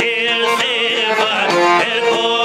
el